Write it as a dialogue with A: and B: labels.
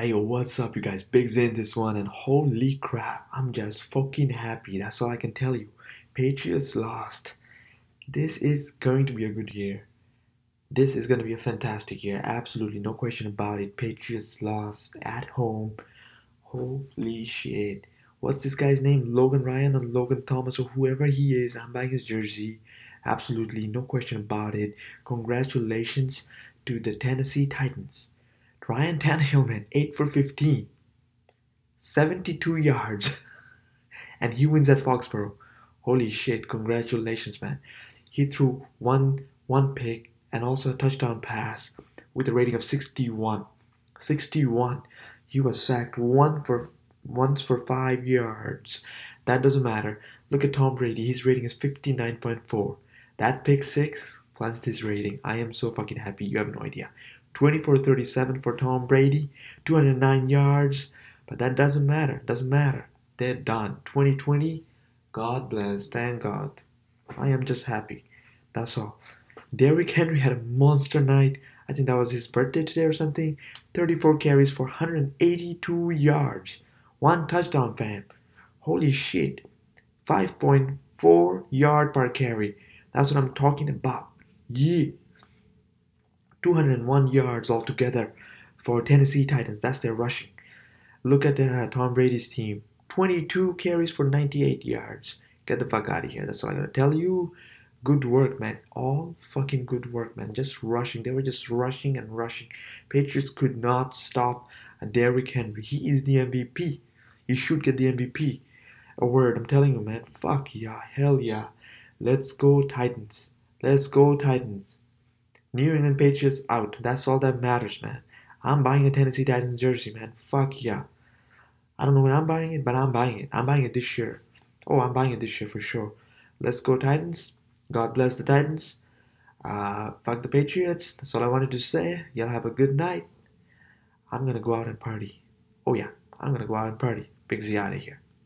A: Hey yo, what's up, you guys? Big Zane this one, and holy crap, I'm just fucking happy. That's all I can tell you. Patriots lost. This is going to be a good year. This is going to be a fantastic year. Absolutely, no question about it. Patriots lost at home. Holy shit. What's this guy's name? Logan Ryan or Logan Thomas or whoever he is. I'm buying his jersey. Absolutely, no question about it. Congratulations to the Tennessee Titans. Ryan Tannehill, man, 8 for 15, 72 yards, and he wins at Foxborough. Holy shit, congratulations, man. He threw one one pick and also a touchdown pass with a rating of 61. 61. He was sacked one for once for 5 yards. That doesn't matter. Look at Tom Brady. His rating is 59.4. That pick 6 plunged his rating. I am so fucking happy. You have no idea. 24 37 for Tom Brady, 209 yards, but that doesn't matter. Doesn't matter. They're done. 2020, God bless. Thank God. I am just happy. That's all. Derrick Henry had a monster night. I think that was his birthday today or something. 34 carries for 182 yards. One touchdown, fam. Holy shit. 5.4 yard per carry. That's what I'm talking about. Yeah. 201 yards altogether for Tennessee Titans. That's their rushing. Look at uh, Tom Brady's team 22 carries for 98 yards. Get the fuck out of here. That's all I gotta tell you. Good work, man. All fucking good work, man. Just rushing. They were just rushing and rushing. Patriots could not stop Derrick Henry. He is the MVP. He should get the MVP. A word, I'm telling you, man. Fuck yeah. Hell yeah. Let's go, Titans. Let's go, Titans. New England Patriots out. That's all that matters, man. I'm buying a Tennessee Titans jersey, man. Fuck yeah. I don't know when I'm buying it, but I'm buying it. I'm buying it this year. Oh, I'm buying it this year for sure. Let's go Titans. God bless the Titans. Uh, fuck the Patriots. That's all I wanted to say. Y'all have a good night. I'm gonna go out and party. Oh yeah, I'm gonna go out and party. Big Z out of here.